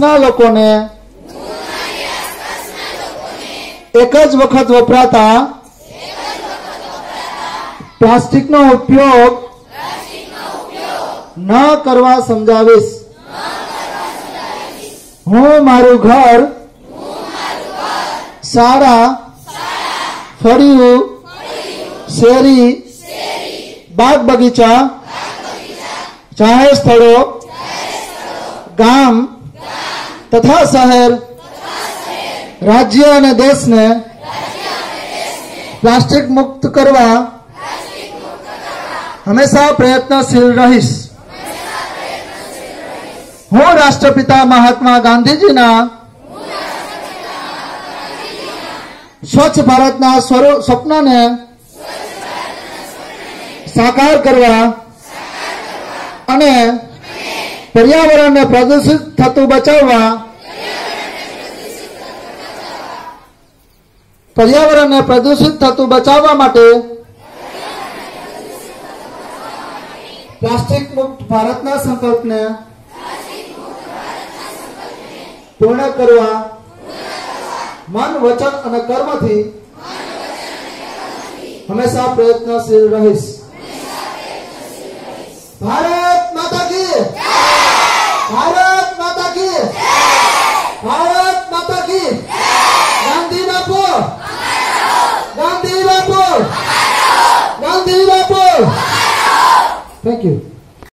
ના લોકોને એક જ વખત વપરાતા પ્લાસ્ટિકનો ઉપયોગ ન કરવા સમજાવીશ. હું મારું ઘર શાળા ફળિયું શેરી બાગ બગીચા જાહેર સ્થળો ગામ તથા શહેર રાજ્ય અને દેશને પ્લાસ્ટિક મુક્ત કરવા હંમેશા પ્રયત્નશીલ રહીશ હું રાષ્ટ્રપિતા મહાત્મા ગાંધીજીના સ્વચ્છ ભારતના સ્વરૂ- સ્વપ્નને સાકાર કરવા અને પર્યાવરણને પ્રદૂષિત થતું બચાવવા પર્યાવરણને પ્રદૂષિત થતું બચાવવા માટે પ્લાસ્ટિક મુક્ત ભારતના સંકલ્પને પૂર્ણ કરવા મન વચન અને કર્મથી હંમેશા પ્રયત્નશીલ રહીશ ભારત ভারত মাতা কি ভারত মাতা কি গান্ধী বাপু গান্ধী বাপু গান্ধী বাপু থ্যাংক ইউ